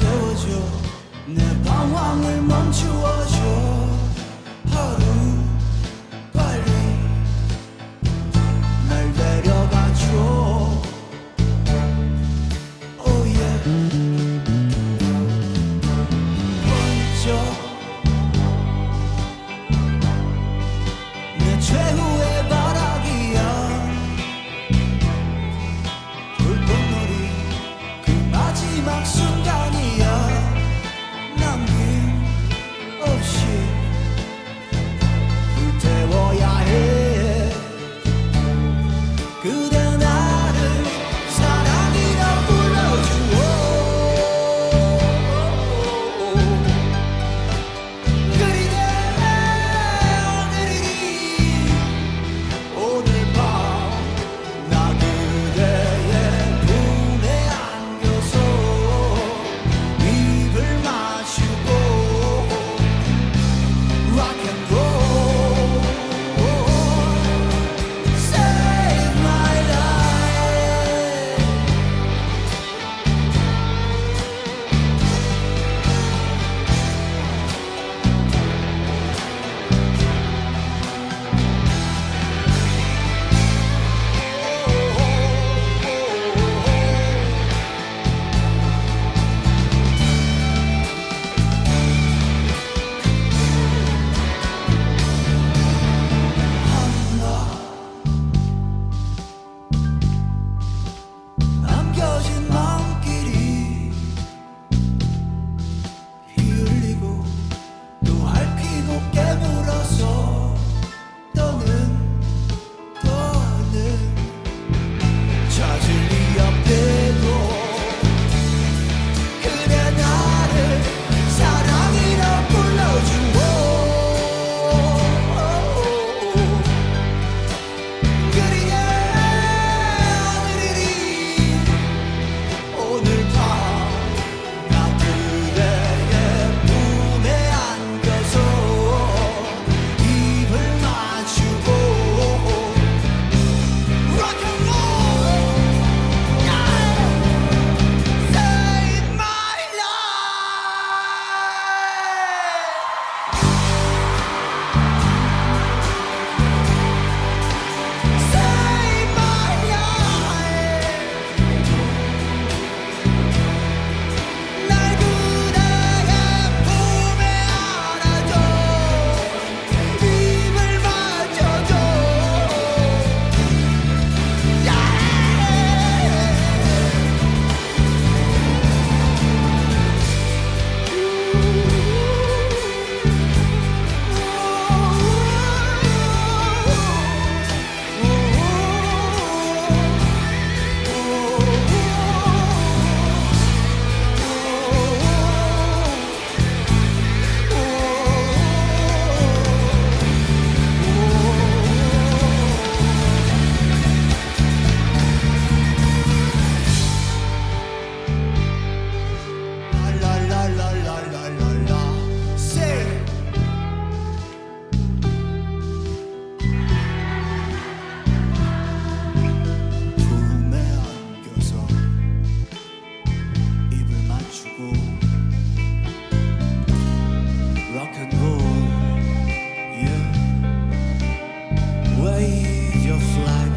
태워줘. 내 방황을 멈추어줘. your flight.